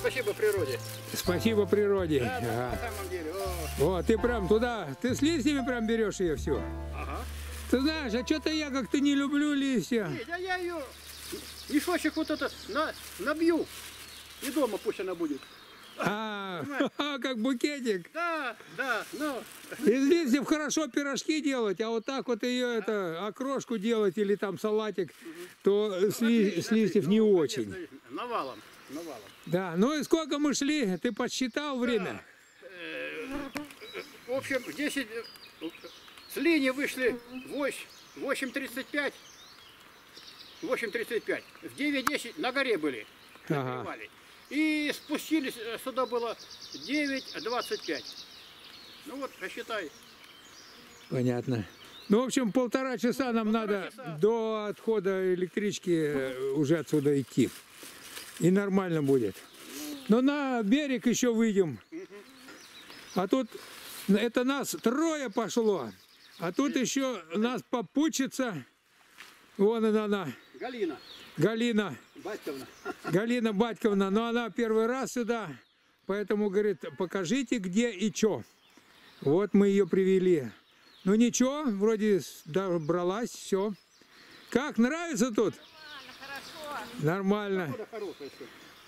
спасибо природе. Спасибо природе. Да, да, Ага. на самом деле. О, О, ты прям туда, ты с листьями прям берешь ее всю. ага. Ты знаешь, а что-то я как-то не люблю листья. Нет, а я ее мешочек вот это на, набью. И дома пусть она будет. А, как букетик. Да, да, ну, Из листьев хорошо пирожки делать, а вот так вот ее это окрошку делать или там салатик, то с, ли- с листьев не ну, очень. конечно, навалом, навалом. Да, ну и сколько мы шли? Ты подсчитал время? В общем, 10, э, с линии вышли 8, 8.35. 8.35. В 9.10 на горе были. Ага. И спустились, э, сюда было 9.25. Ну вот, посчитай. Понятно. Ну, в общем, полтора часа нам надо часа. до отхода электрички э, уже отсюда идти. И нормально будет. Но на берег еще выйдем. А тут это нас трое пошло. А тут еще нас попутчица. Вон она, она, Галина, Галина. Батьковна. Галина Батьковна, но она первый раз сюда, поэтому говорит, покажите где и что. Вот мы ее привели. Ну ничего, вроде добралась, все. Как, нравится тут? Нормально. Погода хорошая.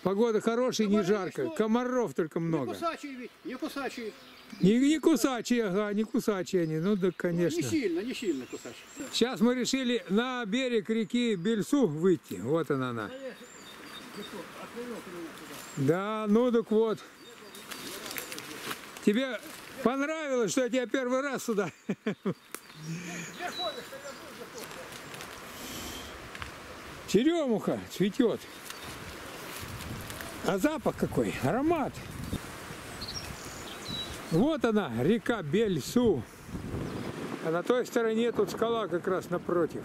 Погода хорошая, не жарко. пришло. Комаров только Не много. кусачие ведь, не кусачие. Не, не кусачие, ага, не кусачие они. Ну да, Не конечно. сильно, не сильно кусачие. Сейчас мы решили на берег реки Бельсу выйти. Вот она она. Да, ну так вот. Тебе понравилось, что я тебя первый раз сюда? Черемуха цветет. А запах какой? Аромат. Вот она, река Бельсу. А на той стороне тут скала как раз напротив.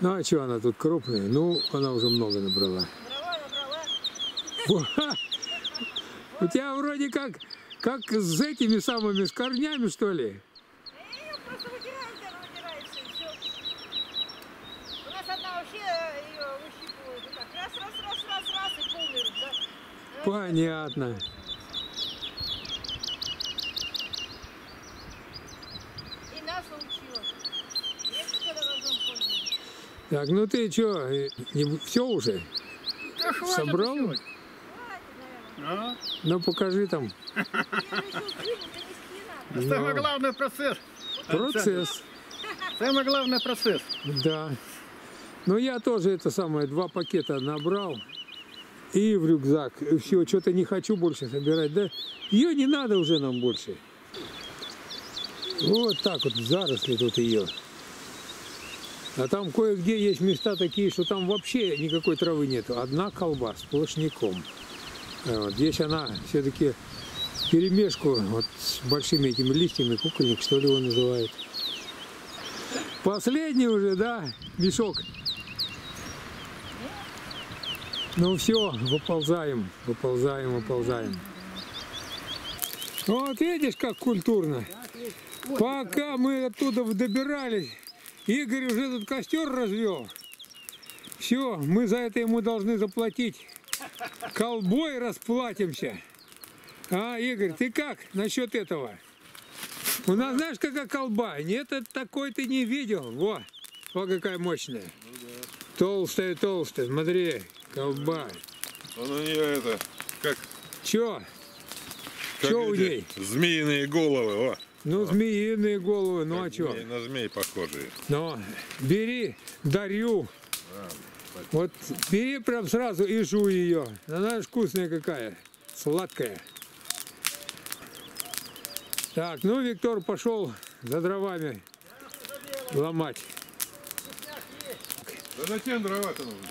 Ну а что она тут крупная? Ну, она уже много набрала. Во! У тебя вроде как, как с этими самыми, с корнями, что ли? Ее просто выдираем, да, выдирается и все. У нас одна вообще ее выщипывают. Вот так раз, раз, раз, раз, раз и полный рюкзак. Понятно. И нас научила. Есть когда должен пользоваться. Так, ну ты что, не, все уже? Да Собрал? Хватит. А? Ну покажи там не скина. Самый главный процесс. процесс. Самый главный процесс. Да. Ну я тоже это самое, два пакета набрал. И в рюкзак. Все, что-то не хочу больше собирать. Да ее не надо уже нам больше. Вот так вот, заросли тут ее. А там кое-где есть места такие, что там вообще никакой травы нету. Одна колба сплошняком. А Вот. Здесь она все-таки перемешку вот с большими этими листьями, кукольник, что ли его называют. Последний уже, да, мешок. Ну все, выползаем, выползаем, выползаем. Вот видишь, как культурно. Пока мы оттуда добирались, Игорь уже тут костер развел. Все, мы за это ему должны заплатить. Колбой расплатимся. А, Игорь, ты как насчет этого? У нас знаешь, какая колба? Нет, это такой ты не видел. Во, во какая мощная. Толстая, толстая, смотри, колба. Он у нее это, как, Чё? как Чё у ней? змеиные головы, о. Ну, змеиные головы, ну а змеи- На змей похожие. Ну, бери, дарю. Вот бери прям сразу и жуй ее. Она вкусная какая, сладкая. Так, ну Виктор пошел за дровами ломать. Да зачем дрова-то нужно?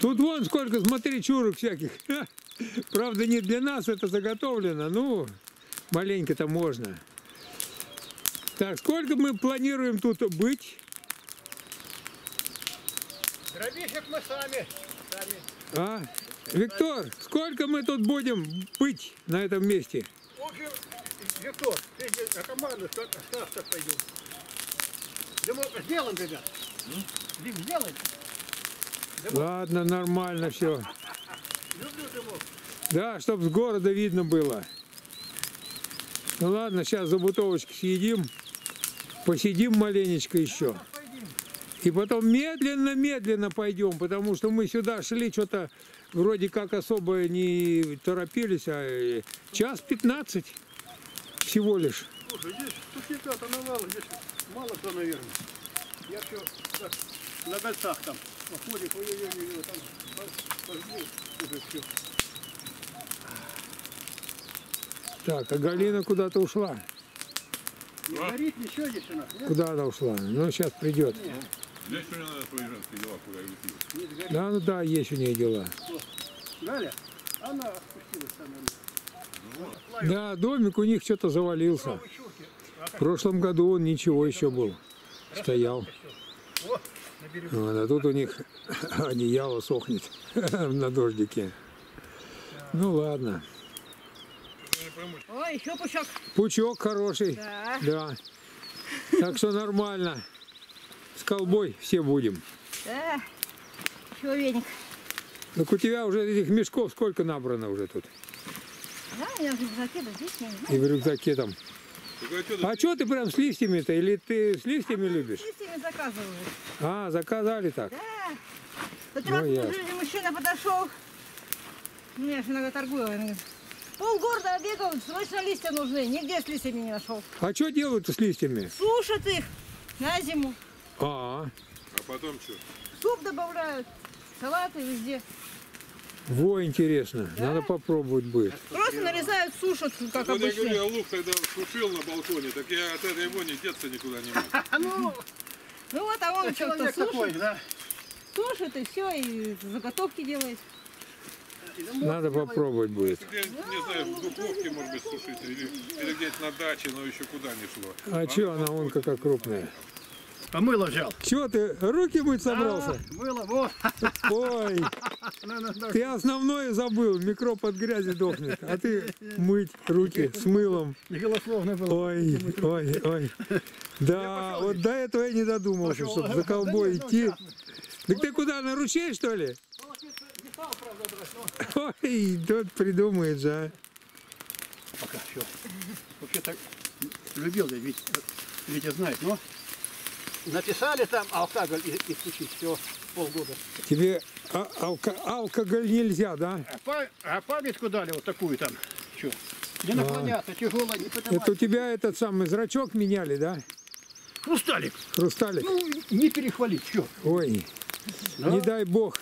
Тут вон сколько, смотри, чурок всяких. Правда, не для нас это заготовлено, ну, маленько-то можно. Так, сколько мы планируем тут быть? Дробишек мы сами. Сами. А? Виктор, сколько мы тут будем быть на этом месте? В общем, Виктор, ты здесь, а команду что остался пойдем. Дымок сделан, ребят. Дым сделан. Ладно, нормально все. Люблю дымок. Да, чтоб с города видно было. Ну ладно, сейчас забутовочки съедим. Посидим маленечко еще. И потом медленно-медленно пойдем, потому что мы сюда шли, что-то вроде как особо не торопились, а э, час 15 всего лишь. Слушай, здесь тут навалы, здесь мало кто, наверное. Я все так, на гольцах там, по ходе, по ее, там, по- пожгу, уже все. Так, а Галина куда-то ушла. Не горит ничего здесь у нас, нет? Куда она ушла? Ну, сейчас придет. Здесь у меня надо свои женские дела куда сгорит. Да, ну да, есть у нее дела. Галя, она спустилась там. Да, домик у них что-то завалился. В прошлом году он ничего еще был. Стоял. Вот, а тут у них одеяло сохнет на дождике. Ну ладно. Ой, еще пучок. Пучок хороший. Да. Да. Так что нормально. С колбой все будем. Да. Чего веник? Так у тебя уже этих мешков сколько набрано уже тут? Да, у меня в рюкзаке, да здесь я не знаю. И в рюкзаке там. А что ты А прям с листьями-то? Или ты с листьями любишь? Листьями заказываю. А, заказали так. Да. Раз Ну, жизни мужчина подошел. Ну, я же иногда торгую. он говорит, Полгорода обегал, срочно листья нужны. Нигде с листьями не нашел. А что делают с листьями? Сушат их на зиму. А, А потом что? Суп добавляют. Салаты везде. во, интересно. Надо попробовать будет. Просто нарезают, сушат, как Вот я обычно. говорю, я лук тогда сушил на балконе, так я от этой вони деться никуда не мог. А ну, Ну вот, а он что-то человек такой, сушит, да? сушит и все, и заготовки делает. Надо попробовать будет. Я не знаю, в духовке, может быть, сушить, или, или где-то на даче, но еще куда не шло. А что она вон какая крупная? А мыло взял. Чего ты руки мыть собрался? А, мыло, вот. Ой, ты основное забыл. Микроб от грязи дохнет. А ты мыть руки с мылом. Голословно было. Ой, ой, ой. Да, вот до этого я не додумался, чтобы за колбой идти. Так ты куда, на ручей, что ли? Не стал, правда, брать, но Ой, тот придумает же, а. пока все. Вообще-то любил я, ведь, Витя знает, но написали там алкоголь и- исключить все полгода. Тебе а- алко- алкоголь нельзя, да? А, па- а памятку дали вот такую там. Что? Не наклоняться, тяжело, не поднимать. Это у тебя этот самый зрачок меняли, да? Хрусталик. Хрусталик? Ну, не перехвалить, что? Ой, не дай бог.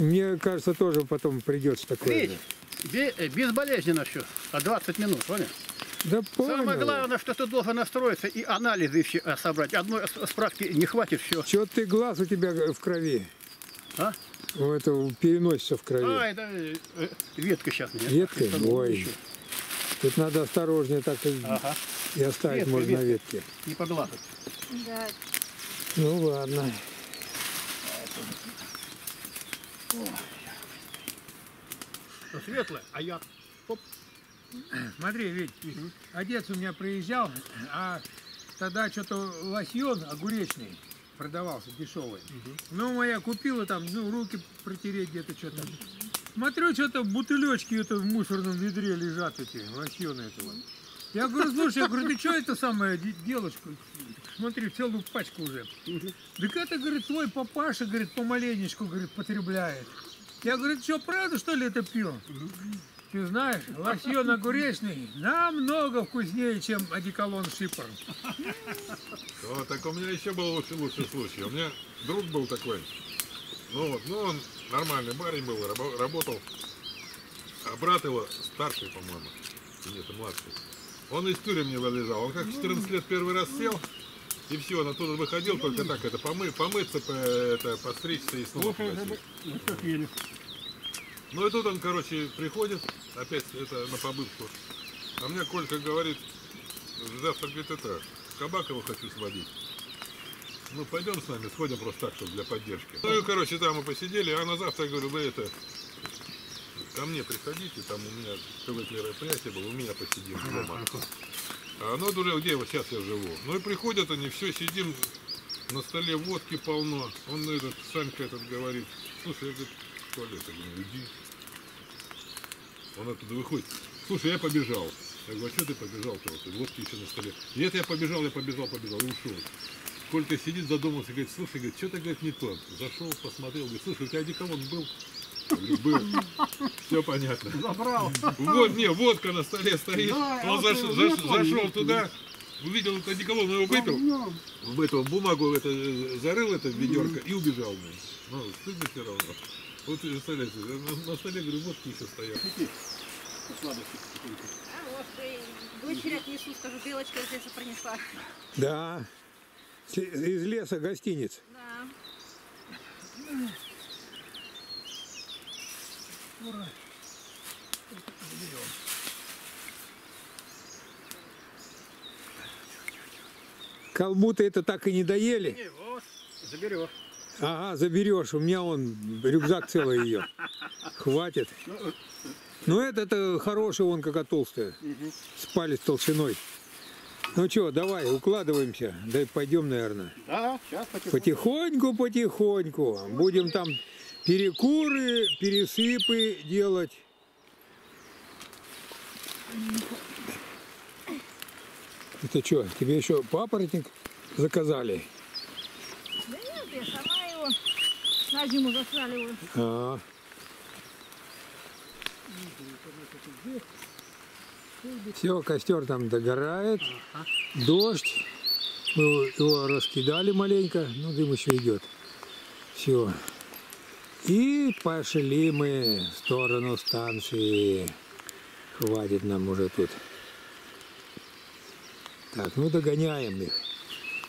Мне кажется, тоже потом придется такое. Бе- э, безболезненно все. А 20 минут, понял? Да Самое понял. главное, что ты должен настроиться и анализы все э, собрать. Одной справки не хватит, все. Чё ты глаз у тебя в крови? А? У этого переносится в крови. А, это э, ветка сейчас. Ветка? Ой. Тут надо осторожнее так и, Ага, и оставить Ветка, можно на ветка. ветке. не поглазать. Да. Ну ладно. Светлое, а я... Смотри, ведь отец у меня приезжал, а тогда что-то лосьон огуречный продавался дешевый. Ну, моя купила там, ну, руки протереть где-то что-то. Смотрю, что-то бутылечки это в мусорном ведре лежат эти, лосьоны этого. Я говорю, слушай, я говорю, ты что это самое де- делаешь? Смотри, целую пачку уже. Так это, говорит, твой папаша, говорит, помаленечку, говорит, потребляет. Я говорю, что, правда, что ли, это пил? Ты знаешь, лосьон огуречный намного вкуснее, чем одеколон шипр. Вот, так у меня еще был лучший, лучший случай. У меня друг был такой. Ну вот, ну он нормальный парень был, рабо- работал. А брат его старший, по-моему. Нет, младший. Он из тюрьмы не вылезал. Он как в 14 лет первый раз сел. И все, он оттуда выходил только так, это помы, помыться, по- это, постричься и снова. Ну. Ну и тут он, короче, приходит, опять это на побывку. А мне Колька говорит, завтра, говорит, это, Кабакова хочу сводить. Ну, пойдем с нами, сходим просто так, чтобы для поддержки. Ну и, короче, там мы посидели, а на завтра, говорю, вы это, ко мне приходите, там у меня целое мероприятие было, у меня посидим дома. А оно дуре, где вот сейчас я живу. Ну и приходят они, все, сидим, на столе водки полно. Он этот, Санька этот говорит, слушай, я говорю, в туалет, я говорю, иди. Он оттуда выходит, слушай, я побежал. Я говорю, а что ты побежал-то? Вот, водки еще на столе. Нет, я побежал, я побежал, побежал, и ушел. Колька сидит, задумался, говорит, слушай, говорит, что-то, говорит, не то. Зашел, посмотрел, говорит, слушай, у тебя одеколон был? Был. Все понятно. Забрал. Вот, не, водка на столе стоит. Да, Он заш- заш- зашел туда, увидел этот одеколон, его выпил, в эту бумагу это, зарыл это в ведерко и убежал. Ну, стыдно все равно. Вот представляете, на, на столе, говорю, водки еще стоят. А вот дочери отнесу, скажу, белочка из леса принесла. Да. Из леса гостиниц. Да. Колбу-то это так и не доели. Не, вот, заберешь. Ага, заберешь. У меня он рюкзак целый ее. Хватит. Ну это-то хороший, он какая толстая. С палец толщиной. Ну что, давай, укладываемся. Да и пойдем, наверное. Да, сейчас потихоньку. Потихоньку, потихоньку. Будем там перекуры, пересыпы делать. Это что, тебе еще папоротник заказали? Да нет, я сама его на зиму засаливаю. А, все, костер там догорает, дождь, мы его раскидали маленько, ну дым еще идет. Все. И пошли мы в сторону станции. Хватит нам уже тут. Так, ну догоняем их.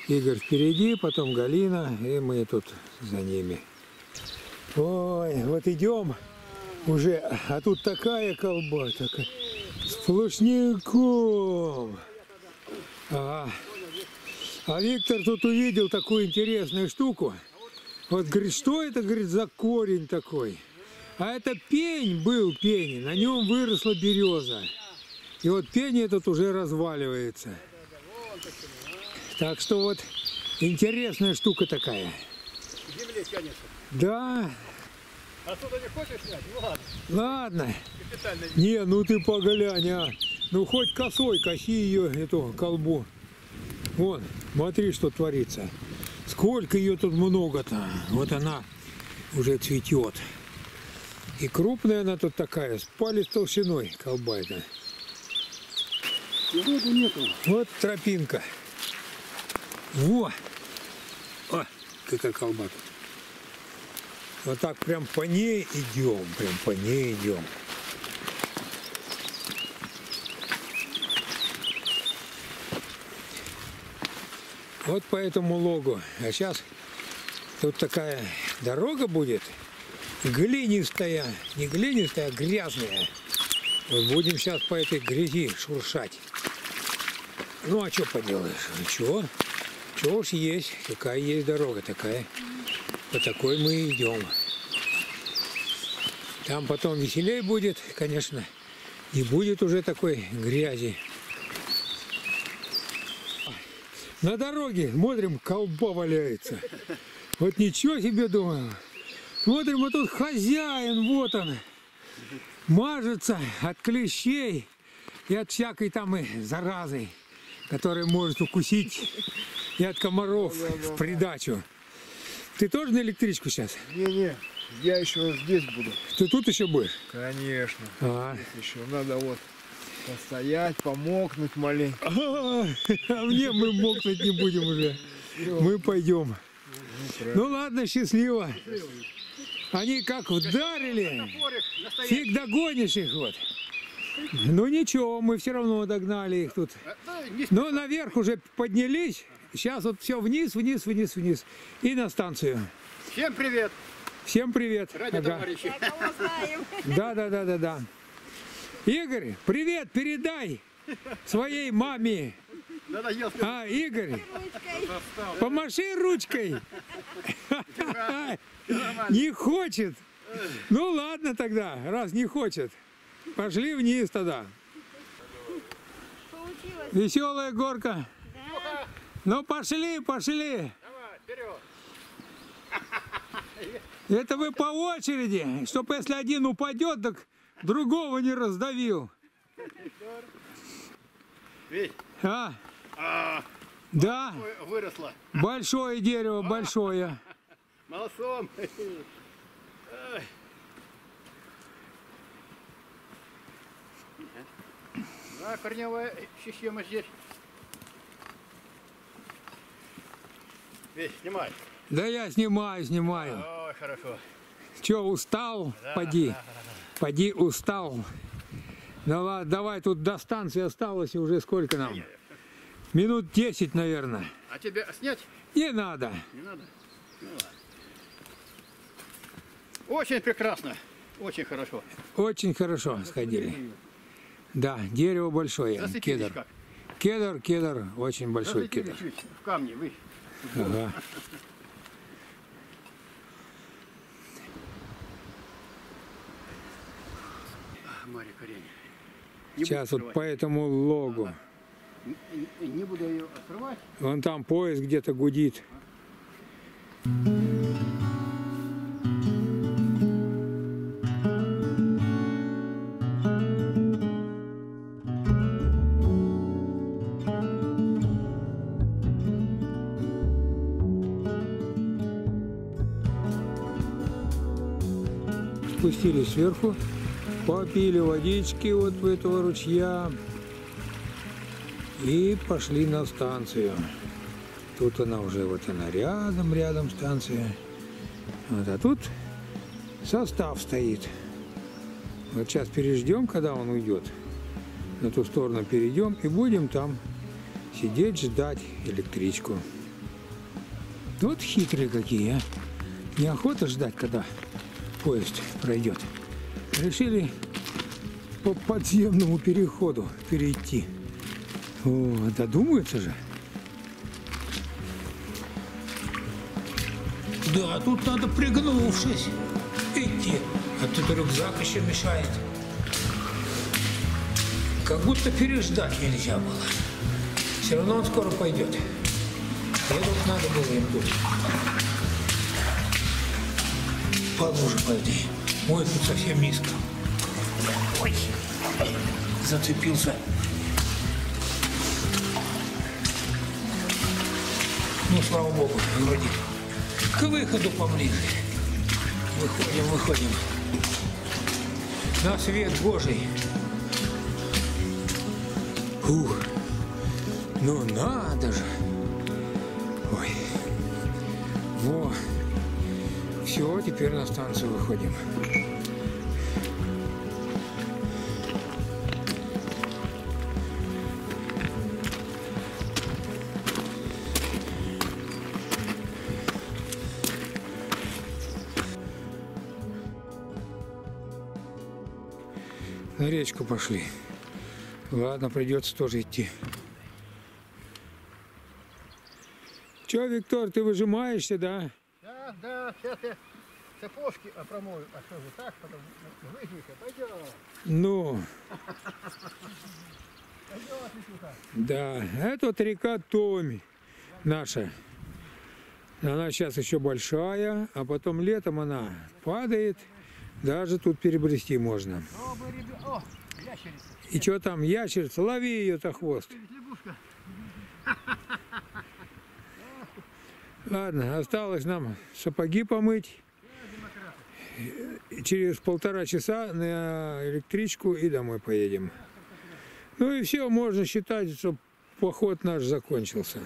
Игорь впереди, потом Галина, и мы тут за ними. Ой, вот идем уже, а тут такая колба, такая, сплошняком. А, а Виктор тут увидел такую интересную штуку. Вот говорит, что это, говорит, за корень такой? А это пень был пень, на нем выросла береза. И вот пень этот уже разваливается. Так что вот интересная штука такая. Земле тянется. Да, Отсюда не хочешь снять? Ну ладно, ладно. Не, ну ты поглянь, а. Ну хоть косой коси ее, эту колбу. Вон, смотри, что творится. Сколько ее тут много-то. Вот она уже цветет. И крупная она тут такая, с палец толщиной колба. Вот тропинка. Во! О, какая колба тут. Вот так прям по ней идем, прям по ней идем. Вот по этому логу. А сейчас тут такая дорога будет, глинистая, не глинистая, а грязная. Будем сейчас по этой грязи шуршать. Ну а что поделаешь? Ну чего? Уж есть, какая есть дорога такая. По такой мы и идем. Там потом веселей будет, конечно. Не будет уже такой грязи. На дороге смотрим, колба валяется. Вот ничего себе думаю. Смотрим, а тут хозяин, вот он. Мажется от клещей и от всякой там и заразы, которая может укусить и от комаров в придачу. Ты тоже на электричку сейчас? Не-не, я еще здесь буду. Ты тут еще будешь? Конечно. А, Еще надо вот постоять, помокнуть маленько. а мне мы мокнуть не будем уже. Мы пойдем. Ну ладно, счастливо. Они как вдарили, фиг догонишь их вот. Ну ничего, мы все равно догнали их тут. Но наверх уже поднялись. Сейчас вот все вниз, вниз, вниз, вниз. И на станцию. Всем привет, Всем привет. ради Ага. товарищи. Знаем. Да, да, да, да, да. Игорь, привет, передай своей маме. А, Игорь, помаши ручкой. Не хочет. Ну ладно тогда, раз не хочет. Пошли вниз тогда. Получилось. Веселая горка. Да. Ну пошли, пошли. Давай, вперед. Это вы по очереди, чтобы если один упадет, так другого не раздавил. Видь, А? а, Да, ой, выросла. большое дерево, большое. Молодцом. Да, корневая система здесь. Весь, снимай. Да я снимаю, снимаю. Ой, хорошо. Че, устал? Поди. Поди, устал. Ну ладно, давай, тут до станции осталось уже сколько нам? Минут 10, наверное. А тебе снять Не надо. не надо? Ну ладно. Очень прекрасно. Очень хорошо. Очень хорошо сходили. Да, дерево большое. Засветились Кедр. как. Кедр, кедр, очень большой Засветились кедр. в камне. Вы. Ага. Мария Корень. Не Сейчас вот по этому логу. Не- буду ее срывать. Вон там поезд где-то гудит. Спустились сверху, попили водички вот в этого ручья и пошли на станцию. Тут она уже, вот она рядом, рядом станция. Вот, а тут состав стоит. Вот сейчас переждем, когда он уйдет. На ту сторону перейдем и будем там сидеть, ждать электричку. Вот хитрые какие, а. Неохота ждать, когда поезд пройдет. Решили по подземному переходу перейти. О, додумаются же. Да, тут надо пригнувшись идти. А тут рюкзак еще мешает. Как будто переждать нельзя было. Все равно он скоро пойдет. Едут надо было им тут. Поглубже пойди. Ой, тут совсем низко. Ой, зацепился. Ну, слава богу, вроде к выходу поближе. Выходим, выходим. На свет Божий. Ух, ну надо же. Все, теперь на станцию выходим. На речку пошли. Ладно, придется тоже идти. Че, Виктор, ты выжимаешься, да? Я цепочки опромою. А что же так, потом выжмика, пойдет. Ну, Мишуха. да, это вот река Томи наша. Она сейчас еще большая, а потом летом она падает. Даже тут перебрести можно. И что там, ящерица, лови ее-то хвост. Ладно, осталось нам сапоги помыть. Через полтора часа на электричку и домой поедем. Ну и все, можно считать, что поход наш закончился.